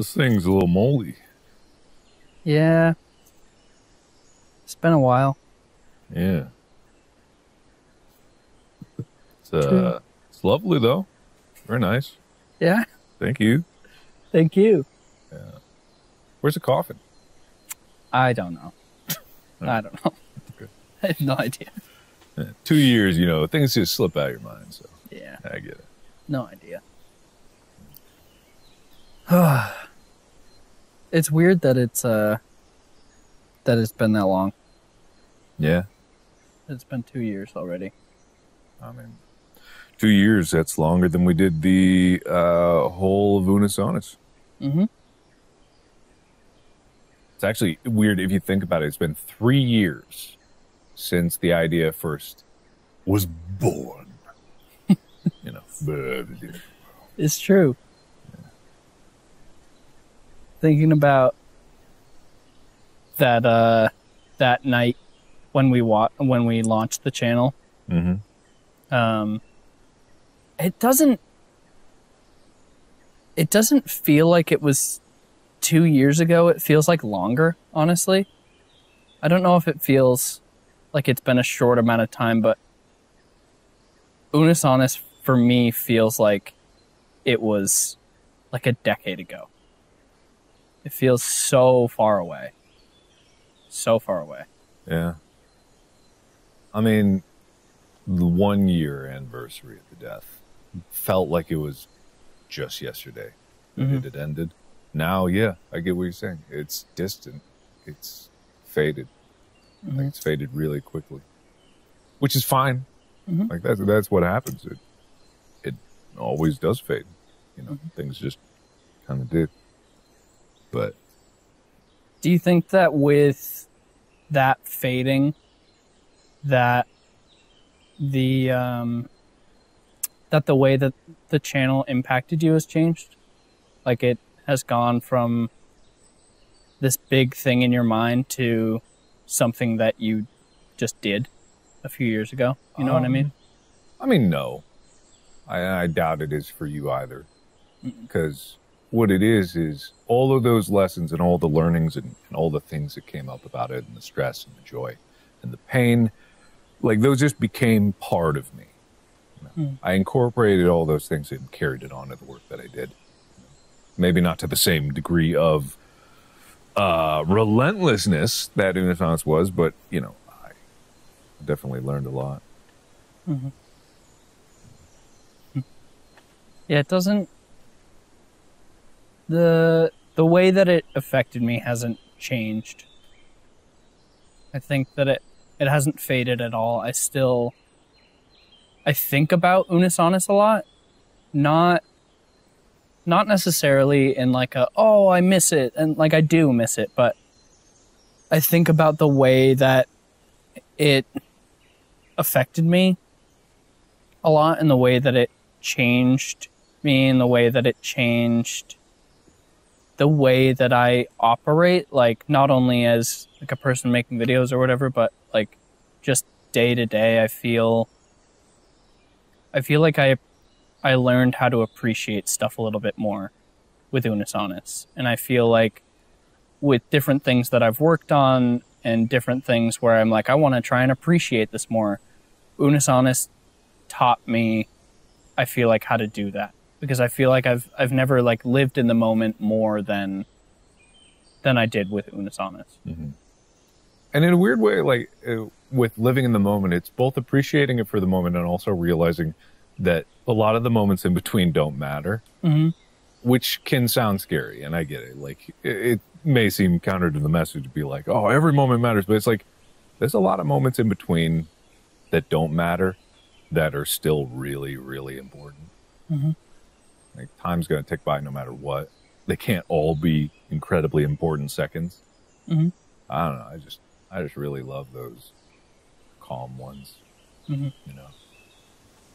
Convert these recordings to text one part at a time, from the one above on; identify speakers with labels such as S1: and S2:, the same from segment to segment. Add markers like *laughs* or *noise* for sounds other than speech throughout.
S1: This thing's a little moldy.
S2: Yeah. It's been a while.
S1: Yeah. It's uh, it's lovely though. Very nice.
S2: Yeah.
S1: Thank you.
S2: Thank you. Yeah.
S1: Where's the coffin?
S2: I don't know. *laughs* I don't know.
S1: Okay. *laughs*
S2: I have no idea.
S1: Yeah, two years, you know, things just slip out of your mind. So
S2: Yeah.
S1: I get it.
S2: No idea. *sighs* *sighs* it's weird that it's uh that it's been that long.
S1: Yeah.
S2: It's been two years already.
S1: I mean, two years. That's longer than we did the uh, whole of Unus Annus.
S2: Mm-hmm.
S1: It's actually weird if you think about it. It's been three years since the idea first was born. *laughs* you know,
S2: It's true. Thinking about that uh that night when we wa- when we launched the channel,
S1: Mhm.
S2: um it doesn't it doesn't feel like it was 2 years ago. It feels like longer, honestly. I don't know if it feels like it's been a short amount of time, but Unus Annus for me feels like it was like a decade ago. It feels so far away. So far away.
S1: Yeah. I mean, the one year anniversary of the death felt like it was just yesterday that
S2: Mhm.
S1: it had ended. Now, yeah, I get what you're saying. It's distant. It's faded. Like it's faded really quickly, which is fine.
S2: Mhm.
S1: Like that's that's what happens. It it always does fade. You know, things just kind of did. But
S2: Do you think that with that fading that the um that the way that the channel impacted you has changed? Like it has gone from this big thing in your mind to something that you just did a few years ago. You know what I
S1: Um,
S2: mean?
S1: I mean, no. I, I doubt it is for you either. Because what it is, is all of those lessons and all the learnings and, and all the things that came up about it and the stress and the joy and the pain, like those just became part of me. You know? I incorporated all those things and carried it on to the work that I did. Maybe not to the same degree of uh, relentlessness that Unus Annus was, but, you know, I definitely learned a lot. Mm-hmm. Hmm.
S2: Yeah, it doesn't the the way that it affected me hasn't changed. I think that it it hasn't faded at all. I still I think about Unus Annus a lot. Not not necessarily in like a oh I miss it and like I do miss it, but I think about the way that it affected me a lot in the way that it changed me and the way that it changed the way that I operate, like not only as like a person making videos or whatever, but like just day to day I feel I feel like I I learned how to appreciate stuff a little bit more with Unus Annus. And I feel like with different things that I've worked on and different things where I'm like, I want to try and appreciate this more. Unus Annus taught me I feel like how to do that because I feel like I've I've never like lived in the moment more than than I did with Unus Annus.
S1: and in a weird way like uh, with living in the moment it's both appreciating it for the moment and also realizing that a lot of the moments in between don't matter
S2: Mhm.
S1: which can sound scary and i get it like it, it may seem counter to the message to be like oh every moment matters but it's like there's a lot of moments in between that don't matter that are still really really important
S2: Mhm.
S1: Like time's going to tick by no matter what they can't all be incredibly important seconds
S2: Mhm.
S1: I don't know. I just I just really love those calm ones.
S2: Mhm.
S1: You know,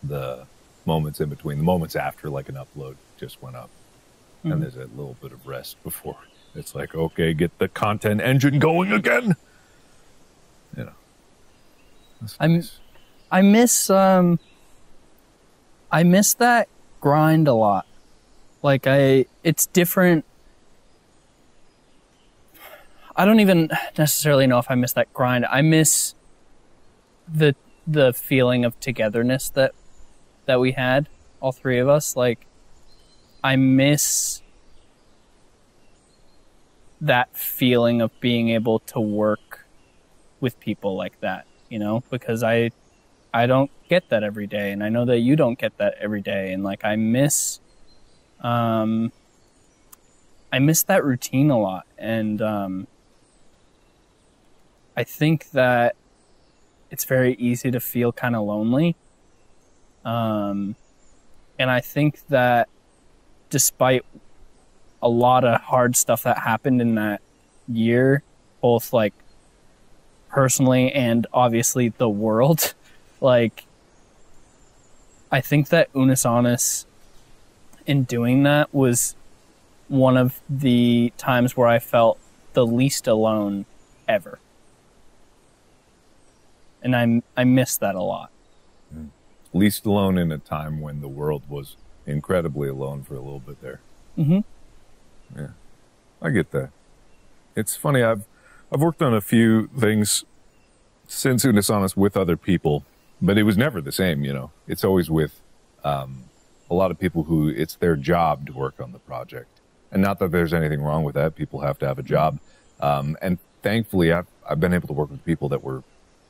S1: the moments in between, the moments after like an upload just went up,
S2: Mhm.
S1: and there's a little bit of rest before it's like okay, get the content engine going again. You know, That's
S2: I'm-
S1: nice.
S2: I miss um I miss that grind a lot. Like I it's different I don't even necessarily know if I miss that grind. I miss the the feeling of togetherness that that we had, all three of us. Like I miss that feeling of being able to work with people like that, you know, because I I don't get that every day and I know that you don't get that every day and like I miss um I miss that routine a lot and um I think that it's very easy to feel kind of lonely. Um and I think that despite a lot of hard stuff that happened in that year, both like personally and obviously the world. *laughs* Like, I think that Unus Annus in doing that was one of the times where I felt the least alone ever. And I, I miss that a lot.
S1: Least alone in a time when the world was incredibly alone for a little bit there.
S2: Mm-hmm.
S1: Yeah, I get that. It's funny. I've I've worked on a few things since Unus Annus with other people, but it was never the same. You know, it's always with um, a lot of people who it's their job to work on the project, and not that there's anything wrong with that. People have to have a job, um, and thankfully, I've I've been able to work with people that were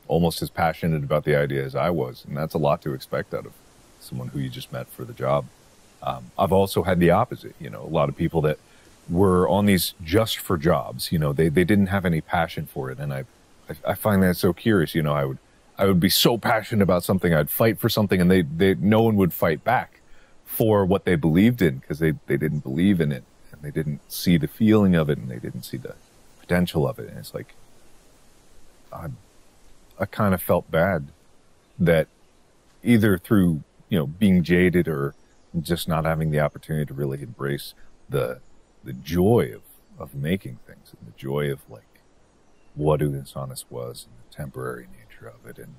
S1: almost as passionate about the idea as I was, and that's a lot to expect out of someone who you just met for the job. Um, I've also had the opposite. You know, a lot of people that were on these just for jobs. You know, they, they didn't have any passion for it. And I, I, I find that so curious. You know, I would, I would be so passionate about something. I'd fight for something and they, they, no one would fight back for what they believed in because they, they didn't believe in it and they didn't see the feeling of it and they didn't see the potential of it. And it's like, I, I kind of felt bad that either through, you know, being jaded or just not having the opportunity to really embrace the the joy of, of making things and the joy of like what Unus Annus was and the temporary nature of it and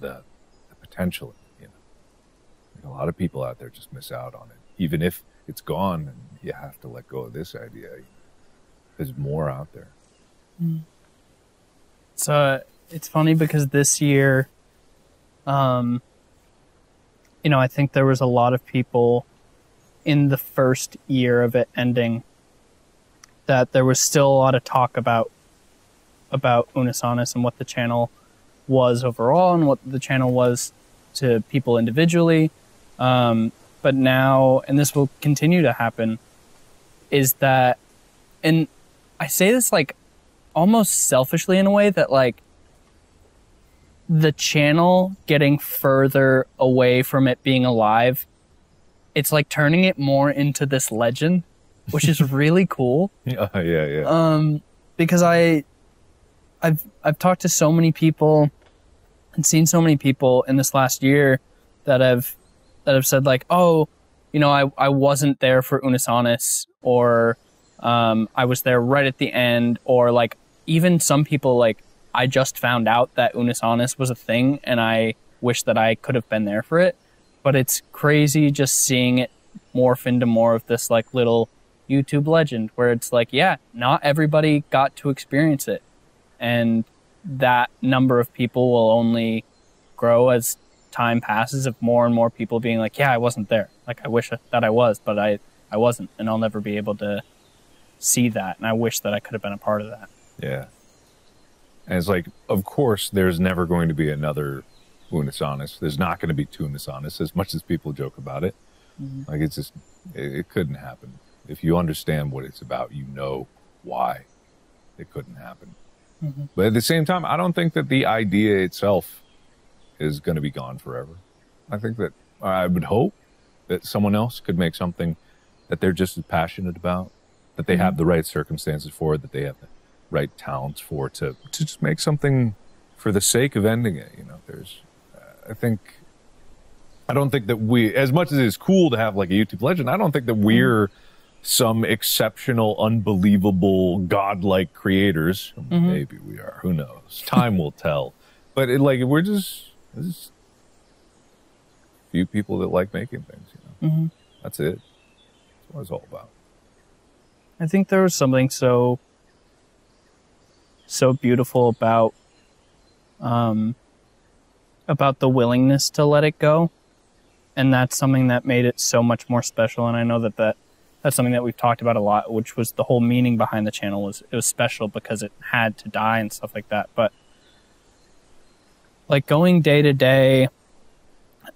S1: the, the potential. You know, Like, a lot of people out there just miss out on it, even if it's gone and you have to let go of this idea. There's more out there.
S2: So it's funny because this year, um, you know, I think there was a lot of people in the first year of it ending that there was still a lot of talk about about Unus Annus and what the channel was overall and what the channel was to people individually. Um, but now, and this will continue to happen, is that, and I say this like almost selfishly in a way that like the channel getting further away from it being alive, it's like turning it more into this legend, which is *laughs* really cool.
S1: Yeah, yeah, yeah.
S2: Um, because I, I've I've talked to so many people and seen so many people in this last year that have that have said like, oh, you know, I I wasn't there for Unus Annus, or um, I was there right at the end, or like even some people like I just found out that Unus Annus was a thing, and I wish that I could have been there for it. But it's crazy just seeing it morph into more of this like little YouTube legend where it's like, yeah, not everybody got to experience it. And that number of people will only grow as time passes of more and more people being like, yeah, I wasn't there. Like, I wish that I was, but I, I wasn't. And I'll never be able to see that. And I wish that I could have been a part of that.
S1: Yeah. And it's like, of course, there's never going to be another Unus Annus. There's not going to be two Annus, as much as people joke about it. Mm-hmm. Like, it's just, it, it couldn't happen. If you understand what it's about, you know why it couldn't happen. But at the same time, I don't think that the idea itself is going to be gone forever. I think that I would hope that someone else could make something that they're just as passionate about, that they have the right circumstances for, that they have the right talents for, to to just make something for the sake of ending it. You know, there's, uh, I think, I don't think that we, as much as it is cool to have like a YouTube legend, I don't think that we're some exceptional, unbelievable, godlike creators. Maybe we are. Who knows? Time will tell. But it, like, we're just, just few people that like making things. You know, that's it. That's what it's all about.
S2: I think there was something so so beautiful about um about the willingness to let it go and that's something that made it so much more special and i know that that that's something that we've talked about a lot which was the whole meaning behind the channel was it was special because it had to die and stuff like that but like going day to day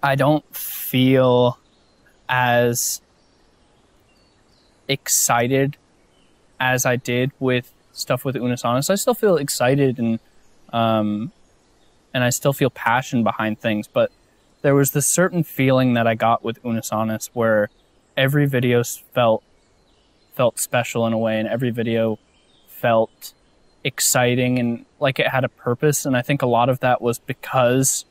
S2: i don't feel as excited as i did with stuff with Unus Annus. I still feel excited and um, and I still feel passion behind things, but there was this certain feeling that I got with Unus Annus where every video felt felt special in a way, and every video felt exciting and like it had a purpose. And I think a lot of that was because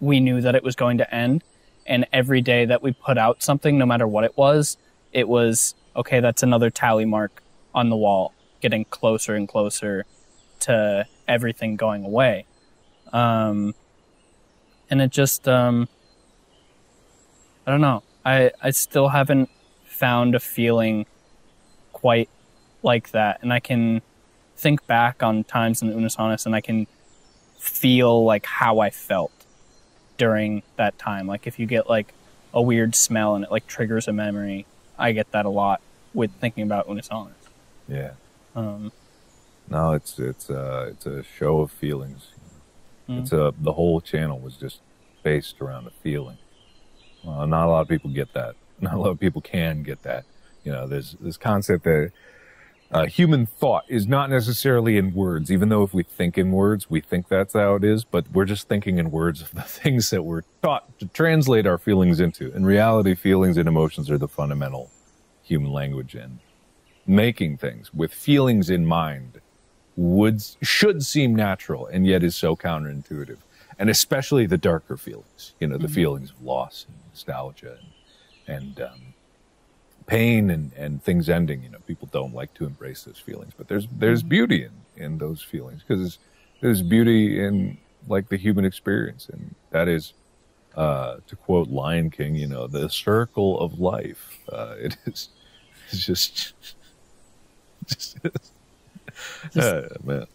S2: we knew that it was going to end, and every day that we put out something, no matter what it was, it was okay. That's another tally mark on the wall getting closer and closer to everything going away. Um, and it just, um, I don't know. I, I still haven't found a feeling quite like that. And I can think back on times in the Unus and I can feel like how I felt during that time. Like if you get like a weird smell and it like triggers a memory, I get that a lot with thinking about Unus Annus.
S1: Yeah.
S2: Um,
S1: No, it's it's uh it's a show of feelings.
S2: Mm.
S1: It's a the whole channel was just based around a feeling. Uh, not a lot of people get that. *laughs* Not a lot of people can get that. You know, there's this concept that uh, human thought is not necessarily in words, even though if we think in words, we think that's how it is, but we're just thinking in words of the *laughs* things that we're taught to translate our feelings into. In reality, feelings and emotions are the fundamental human language and making things with feelings in mind would should seem natural and yet is so counterintuitive and especially the darker feelings you know the feelings of loss and nostalgia and, and um, pain and, and things ending you know people don't like to embrace those feelings but there's there's beauty in, in those feelings because there's beauty in like the human experience. And that is uh, to quote lion king you know the circle of life uh, *laughs* it is it's just *laughs* just, *laughs* uh, man.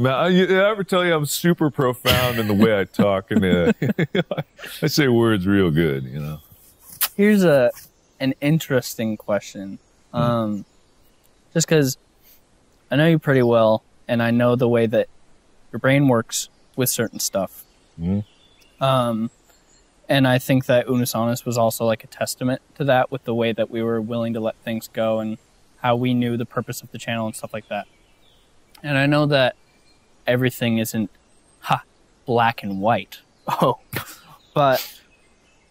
S1: Man, I, I ever tell you I'm super profound in the way I talk, and uh, *laughs* I say words real good, you know.
S2: here's a an interesting question. Um, just because I know you pretty well, and I know the way that your brain works with certain stuff.
S1: Mhm.
S2: Um, and I think that Unus Annus was also like a testament to that, with the way that we were willing to let things go and how we knew the purpose of the channel and stuff like that. And I know that everything isn't ha black and white. *laughs* Oh, but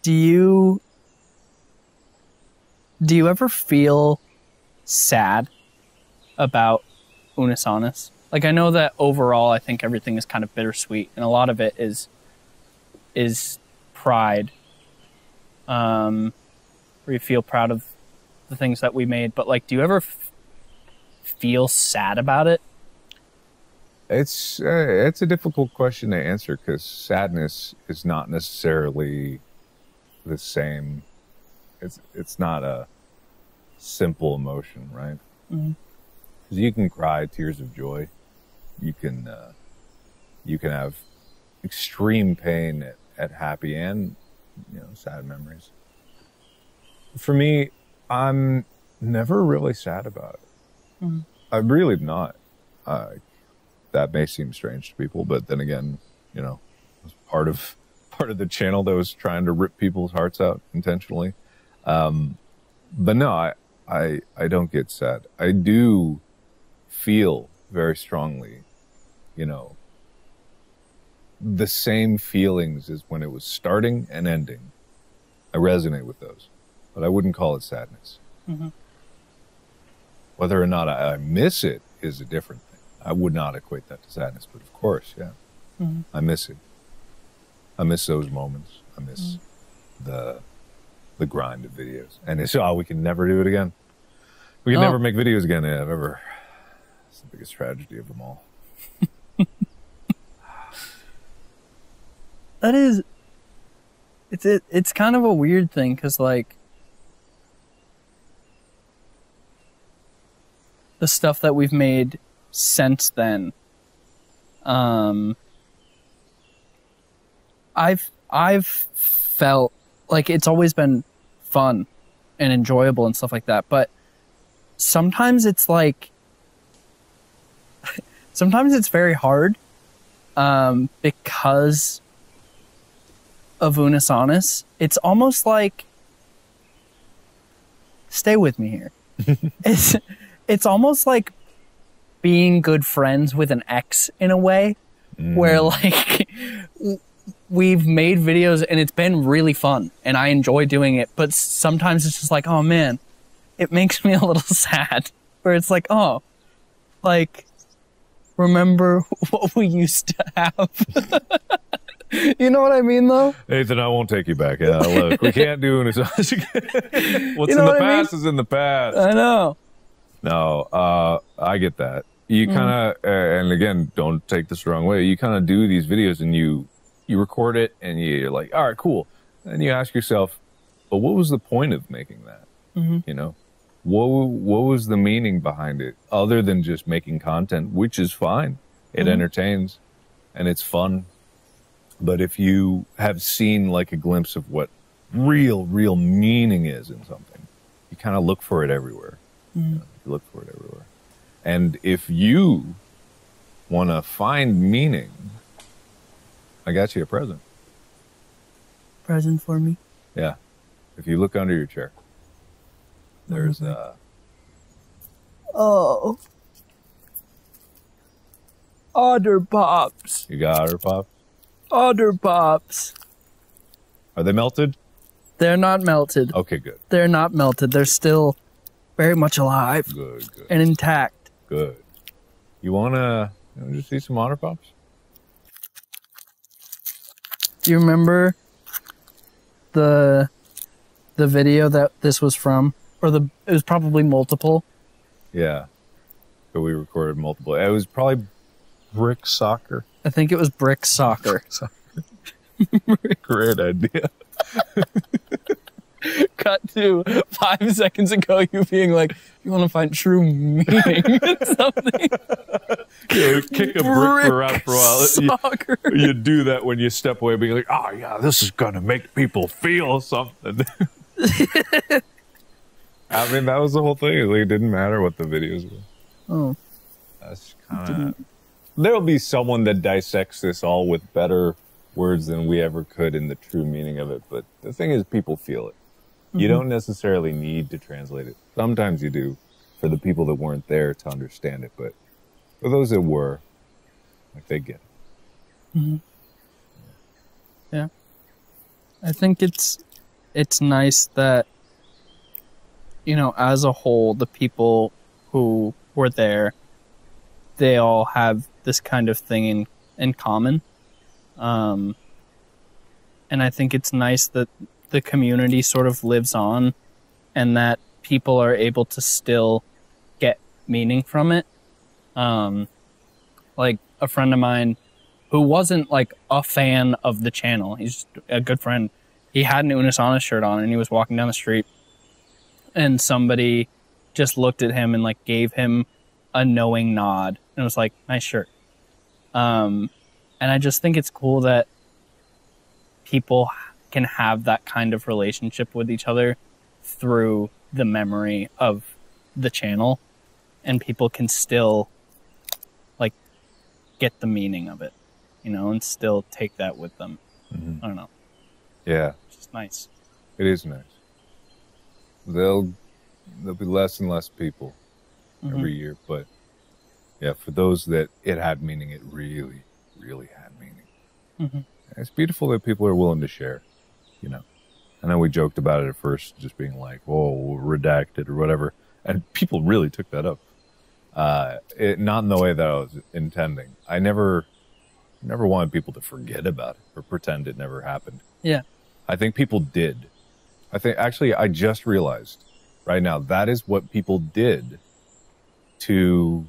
S2: do you do you ever feel sad about Unus Annus? Like I know that overall I think everything is kind of bittersweet and a lot of it is is pride. Um where you feel proud of the things that we made, but like do you ever feel sad about it?
S1: It's uh, it's a difficult question to answer because sadness is not necessarily the same. It's it's not a simple emotion, right?
S2: Mhm.
S1: 'Cause you can cry tears of joy. You can uh, you can have extreme pain at, at happy and you know sad memories. For me, I'm never really sad about it.
S2: Mhm.
S1: I'm really not. Uh, that may seem strange to people, but then again, you know, it was part of *laughs* part of the channel that was trying to rip people's hearts out intentionally. Um, but no, I, I I don't get sad. I do feel very strongly, you know, the same feelings as when it was starting and ending. I resonate with those, but I wouldn't call it sadness.
S2: Mhm.
S1: Whether or not I, I miss it is a different thing. I would not equate that to sadness, but of course, yeah,
S2: Mhm.
S1: I miss it. I miss those moments. I miss the the grind of videos, and it's oh, we can never do it again. We can
S2: No.
S1: never make videos again. Yeah, ever. It's the biggest tragedy of them all. *laughs*
S2: That is it's it, it's kind of a weird thing cuz like the stuff that we've made since then, um, I've I've felt like it's always been fun and enjoyable and stuff like that, but sometimes it's like *laughs* sometimes it's very hard um, because of Unus Annus. It's almost like stay with me here. *laughs* it's it's almost like being good friends with an ex in a way where mm. like *laughs* we've made videos and it's been really fun and I enjoy doing it, but sometimes it's just like, oh man, it makes me *laughs* a little sad where it's like, oh, like remember *laughs* what we used to have. you know what I mean though?
S1: Nathan, I won't take you back. Yeah, look, we can't do it. What's
S2: You
S1: in the
S2: what I mean?
S1: past is in the past.
S2: I know.
S1: No, uh, I get that. You kind of, uh, and again, don't take this the wrong way. You kind of do these videos and you you record it and you're like, all right, cool. And you ask yourself, but what was the point of making that? You know, what what was the meaning behind it other than just making content, which is fine. It entertains and it's fun. But if you have seen like a glimpse of what real, real meaning is in something, you kind of look for it everywhere. You, know, look for it everywhere. And if you want to find meaning, I got you a present.
S2: Present for me.
S1: Yeah. If you look under your chair, there's uh
S2: Oh. Otter Pops.
S1: you got Otter pops?
S2: Otter Pops.
S1: Are they melted?
S2: They're not melted.
S1: Okay, good,
S2: They're not melted. They're still very much alive
S1: good, good,
S2: and intact.
S1: good. You wanna, you wanna just see some Otter Pops?
S2: Do you remember the the video that this was from? Or the it was probably multiple.
S1: Yeah. So we recorded multiple. It was probably brick soccer.
S2: I think it was brick soccer. *laughs*
S1: Great idea. *laughs*
S2: Cut to five *laughs* seconds ago, you being like, "You want to find true meaning in *laughs* something?"
S1: Yeah, kick a brick around for a while. You, you do that when you step away, being like, "Oh yeah, this is gonna make people feel something." *laughs* I mean, that was the whole thing. Like, it didn't matter what the videos were.
S2: Oh,
S1: That's kind of. There'll be someone that dissects this all with better words than we ever could in the true meaning of it. But the thing is, people feel it. You don't necessarily need to translate it. Sometimes you do for the people that weren't there to understand it. But for those that were, like, they get it.
S2: yeah. I think it's it's nice that you know, as a whole, the people who were there, they all have this kind of thing in in common. Um, and I think it's nice that the community sort of lives on, and that people are able to still get meaning from it. Um, like a friend of mine who wasn't like a fan of the channel. He's a good friend. He had an Unus Annus shirt on and he was walking down the street and somebody just looked at him and like gave him a knowing nod and was like, nice shirt. Um, and I just think it's cool that people can have that kind of relationship with each other through the memory of the channel and people can still like get the meaning of it, you know, and still take that with them. I don't know.
S1: Yeah,
S2: It's just nice.
S1: it is nice. They'll there'll be less and less people every year, but yeah, for those that it had meaning, it really, really had meaning.
S2: Mhm.
S1: It's beautiful that people are willing to share. You know, I know we joked about it at first, just being like, "Whoa, redacted" or whatever, and people really took that up. Uh, it, not in the way that I was intending. I never, never wanted people to forget about it or pretend it never happened.
S2: Yeah.
S1: I think people did. I think actually, I just realized right now that is what people did to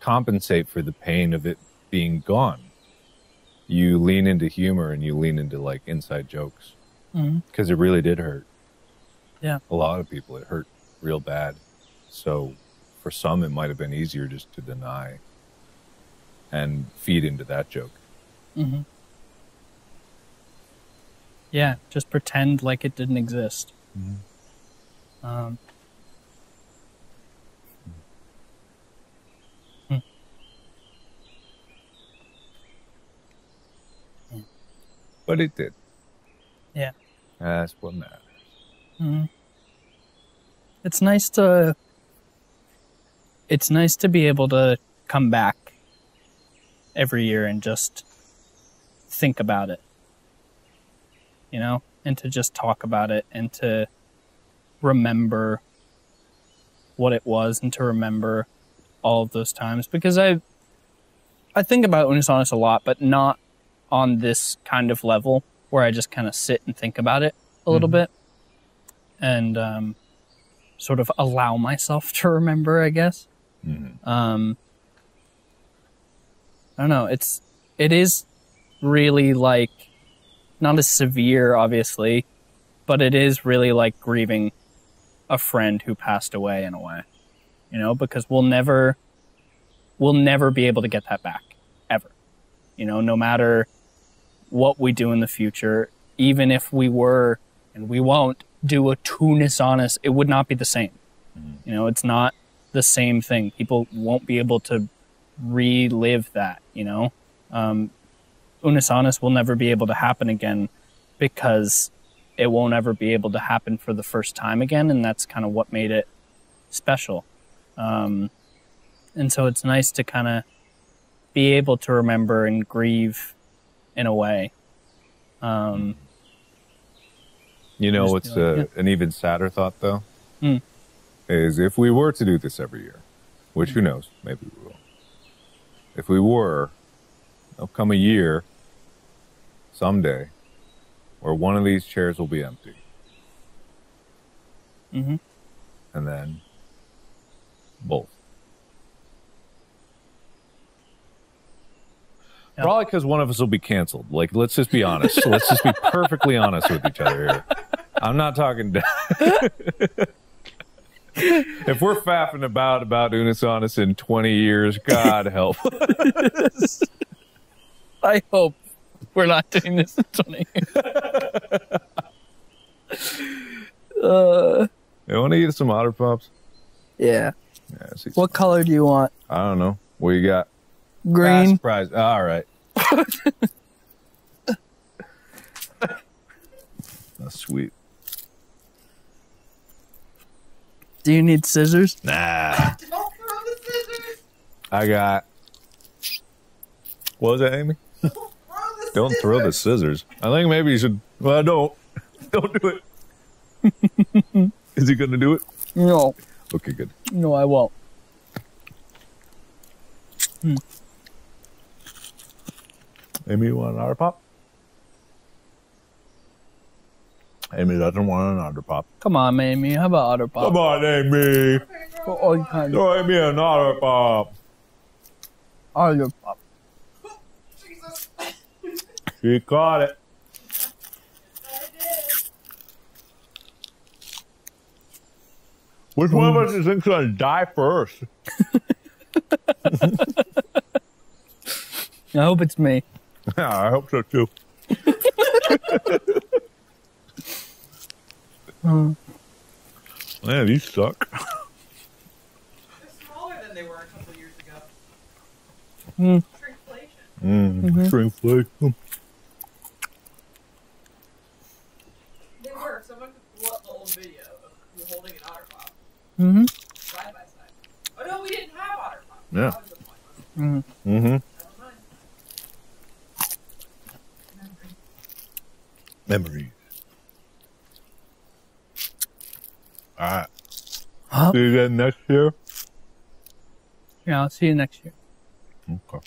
S1: compensate for the pain of it being gone. You lean into humor and you lean into like inside jokes
S2: Mhm.
S1: because it really did hurt.
S2: Yeah.
S1: A lot of people, it hurt real bad. So for some, it might have been easier just to deny and feed into that joke.
S2: Mm-hmm. Yeah, just pretend like it didn't exist. Um,
S1: But it did.
S2: yeah.
S1: That's what matters.
S2: Mm-hmm. It's nice to. It's nice to be able to come back every year and just think about it. You know, and to just talk about it and to remember what it was and to remember all of those times because I I think about Unus Annus a lot, but not on this kind of level where I just kind of sit and think about it a little bit and um, sort of allow myself *laughs* to remember, I guess. Um, I don't know. It's it is really like not as severe, obviously, but it is really like grieving a friend who passed away in a way, you know, because we'll never we'll never be able to get that back ever. You know, no matter what we do in the future, even if we were and we won't do a Tunis honest, it would not be the same. You know, it's not the same thing. People won't be able to relive that, you know? Um, Unus Annus will never be able to happen again because it won't ever be able to happen for the first time again. And that's kind of what made it special. Um, and so it's nice to kind of be able to remember and grieve in a way. Um,
S1: You know
S2: Just
S1: what's
S2: be like,
S1: uh, an even sadder thought, though?
S2: Hmm.
S1: Is if we were to do this every year, which who knows, maybe we will. If we were, there'll come a year, someday, where one of these chairs will be empty.
S2: Mhm.
S1: And then both.
S2: Yeah.
S1: Probably because one of us will be canceled. Like, let's just be honest. *laughs* let's just be perfectly honest with each other here. I'm not talking. *laughs* if we're faffing about about Unus Annus in 20 years, God help. us. *laughs*
S2: I hope we're not doing this in 20 years. uh,
S1: you want to eat some otter pops?
S2: yeah.
S1: Yeah,
S2: What color do you want?
S1: I don't know. What you got?
S2: Green?
S1: Fast prize. Uh, all right. *laughs* That's sweet.
S2: Do you need scissors?
S1: Nah.
S3: Don't throw the scissors.
S1: I got. What was that, Amy?
S3: Don't throw the
S1: Don't
S3: scissors.
S1: throw the scissors. I think maybe you should. Well, don't. *laughs* Don't do it. *laughs* Is he going to do it?
S2: No.
S1: Okay, good.
S2: No, I won't. Hmm.
S1: Amy, you want an otter pop? Amy doesn't want an otter pop.
S2: Come on, Amy. How about Otter Pop?
S1: Come on, Amy.
S2: Oh, oh, you can't.
S1: Throw Amy an otter pop.
S2: Otter Pop.
S3: Jesus.
S1: She caught it. Which one of us is going to die first? *laughs*
S2: I hope it's me. *laughs*
S1: Yeah, I hope so too.
S2: Hmm. *laughs*
S1: Man, these suck.
S3: They're *laughs* smaller than they were a couple years ago.
S2: Hmm.
S3: Shrinkflation.
S1: Mm, Shrinkflation.
S3: They were. Someone could pull up the old video of you holding an otter pop
S2: Mm-hmm.
S3: side by side. Oh no, we didn't have otter pop.
S1: Yeah.
S3: That was the point.
S2: Mm-hmm.
S1: Mm-hmm.
S3: Never mind.
S1: Memories. All right.
S2: Huh?
S1: See you again next year.
S2: Yeah, I'll see you next year.
S1: Okay.